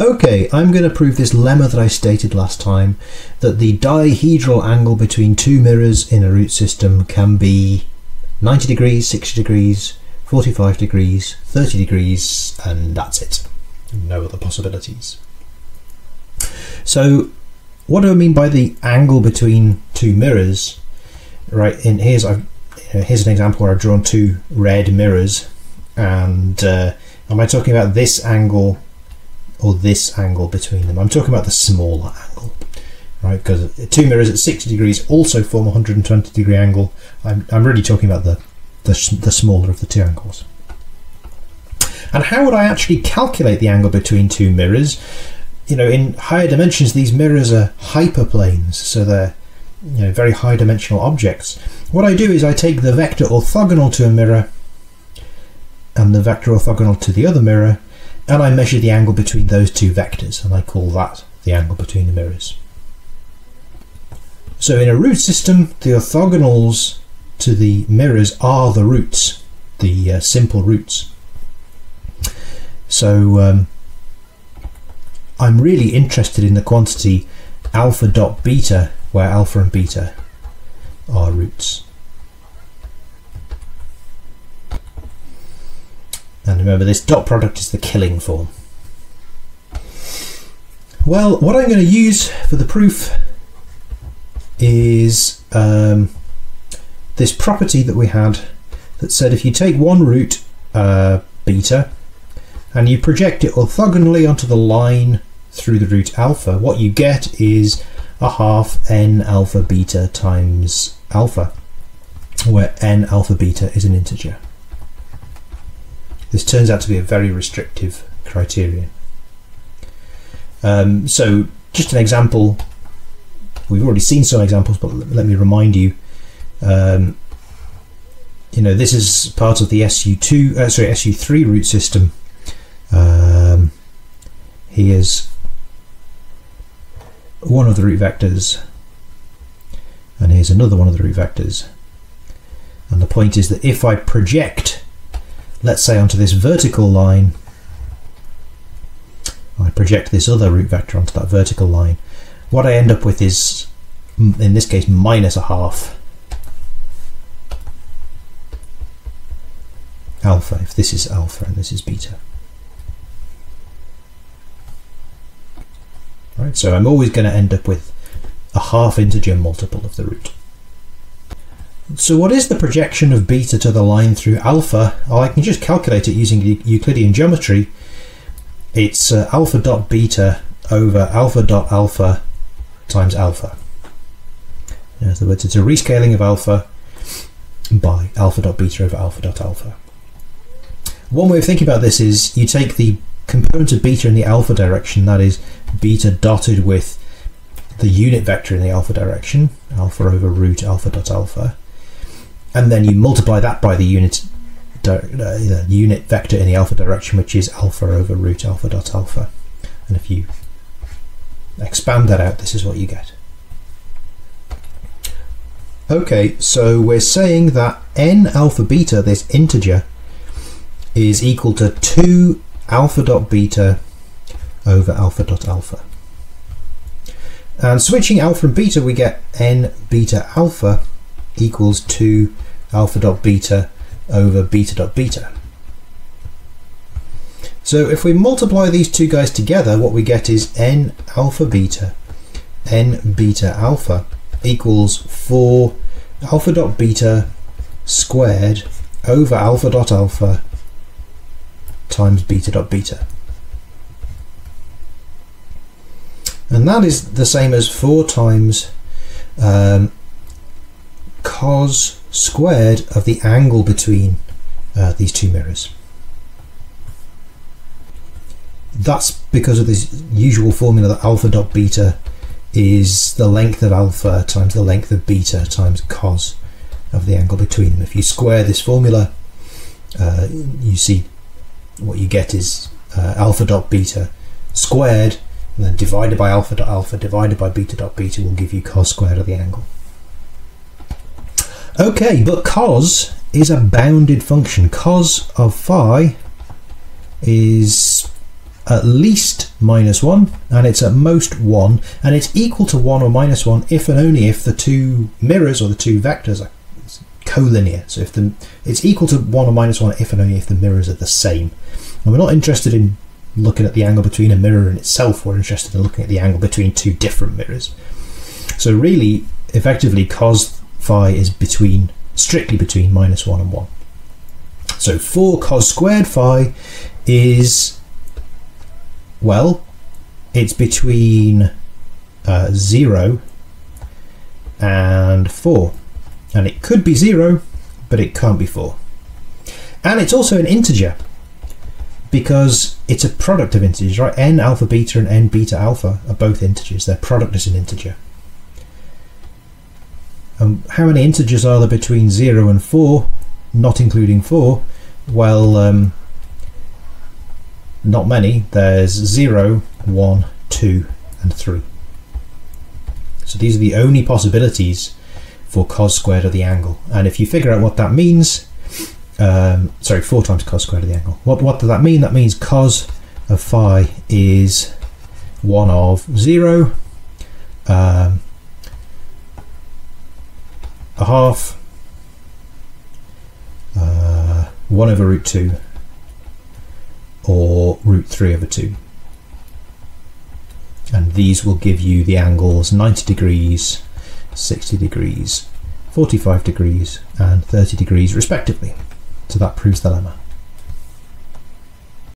Okay, I'm going to prove this lemma that I stated last time, that the dihedral angle between two mirrors in a root system can be 90 degrees, 60 degrees, 45 degrees, 30 degrees, and that's it. No other possibilities. So, what do I mean by the angle between two mirrors? Right, in here's I've, here's an example where I've drawn two red mirrors, and uh, am I talking about this angle or this angle between them. I'm talking about the smaller angle, right? Because two mirrors at 60 degrees also form a 120 degree angle. I'm, I'm really talking about the, the, the smaller of the two angles. And how would I actually calculate the angle between two mirrors? You know, in higher dimensions, these mirrors are hyperplanes, so they're you know, very high dimensional objects. What I do is I take the vector orthogonal to a mirror and the vector orthogonal to the other mirror and I measure the angle between those two vectors and I call that the angle between the mirrors. So in a root system the orthogonals to the mirrors are the roots, the uh, simple roots. So um, I'm really interested in the quantity alpha dot beta where alpha and beta are roots. Remember, this dot product is the killing form. Well, what I'm going to use for the proof is um, this property that we had that said if you take one root uh, beta and you project it orthogonally onto the line through the root alpha, what you get is a half n alpha beta times alpha, where n alpha beta is an integer. This turns out to be a very restrictive criterion. Um, so just an example, we've already seen some examples, but let me remind you, um, you know, this is part of the SU2, uh, sorry, SU3 root system. Um, here's one of the root vectors, and here's another one of the root vectors. And the point is that if I project let's say onto this vertical line, I project this other root vector onto that vertical line, what I end up with is, in this case, minus a half alpha, if this is alpha and this is beta. Right, so I'm always going to end up with a half integer multiple of the root. So what is the projection of beta to the line through alpha? Oh, I can just calculate it using Euclidean geometry. It's uh, alpha dot beta over alpha dot alpha times alpha. In other words, it's a rescaling of alpha by alpha dot beta over alpha dot alpha. One way of thinking about this is you take the component of beta in the alpha direction, that is beta dotted with the unit vector in the alpha direction, alpha over root alpha dot alpha, and then you multiply that by the unit uh, unit vector in the alpha direction, which is alpha over root alpha dot alpha. And if you expand that out, this is what you get. Okay, so we're saying that n alpha beta, this integer, is equal to 2 alpha dot beta over alpha dot alpha. And switching alpha and beta, we get n beta alpha equals 2 alpha dot beta over beta dot beta. So if we multiply these two guys together, what we get is n alpha beta, n beta alpha equals 4 alpha dot beta squared over alpha dot alpha times beta dot beta. And that is the same as 4 times um, cos squared of the angle between uh, these two mirrors. That's because of this usual formula that alpha dot beta is the length of alpha times the length of beta times cos of the angle between them. If you square this formula, uh, you see what you get is uh, alpha dot beta squared and then divided by alpha dot alpha divided by beta dot beta will give you cos squared of the angle. Okay, but cos is a bounded function. Cos of phi is at least minus 1 and it's at most 1 and it's equal to 1 or minus 1 if and only if the two mirrors or the two vectors are collinear. So if the it's equal to 1 or minus 1 if and only if the mirrors are the same. And we're not interested in looking at the angle between a mirror and itself, we're interested in looking at the angle between two different mirrors. So really, effectively, cos phi is between strictly between minus 1 and 1. So 4 cos squared phi is, well, it's between uh, 0 and 4. And it could be 0, but it can't be 4. And it's also an integer because it's a product of integers, right? n alpha beta and n beta alpha are both integers. Their product is an integer. And how many integers are there between 0 and 4, not including 4? Well, um, not many. There's 0, 1, 2, and 3. So these are the only possibilities for cos squared of the angle. And if you figure out what that means, um, sorry, 4 times cos squared of the angle. What, what does that mean? That means cos of phi is 1 of 0, a half, uh, 1 over root 2, or root 3 over 2. And these will give you the angles 90 degrees, 60 degrees, 45 degrees, and 30 degrees respectively. So that proves the lemma.